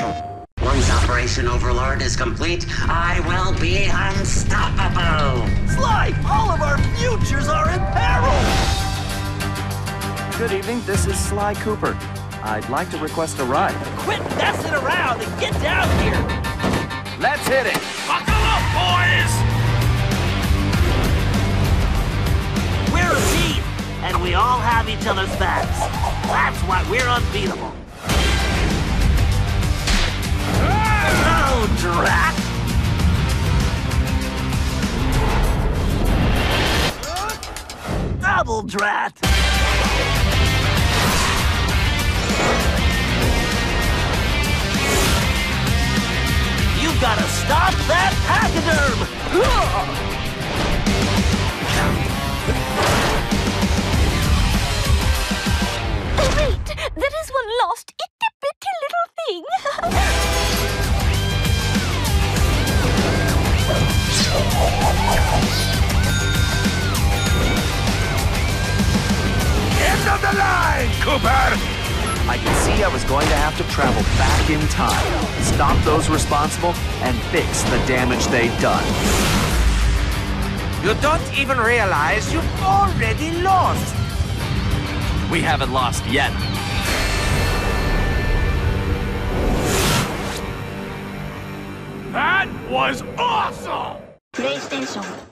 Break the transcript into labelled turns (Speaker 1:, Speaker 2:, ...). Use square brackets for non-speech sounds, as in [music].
Speaker 1: Once Operation Overlord is complete, I will be unstoppable!
Speaker 2: Sly, all of our futures are in peril!
Speaker 3: Good evening, this is Sly Cooper. I'd like to request a ride.
Speaker 2: Quit messing around and get down here!
Speaker 3: Let's hit it!
Speaker 4: Buckle up, boys!
Speaker 2: We're a team, and we all have each other's backs. That's why we're unbeatable. Double drat! You gotta stop that pachyderm! [laughs]
Speaker 5: Wait! There is one lost
Speaker 4: the line, Cooper!
Speaker 3: I could see I was going to have to travel back in time, stop those responsible, and fix the damage they'd done.
Speaker 4: You don't even realize you've already lost.
Speaker 3: We haven't lost yet.
Speaker 4: That was awesome!
Speaker 5: PlayStation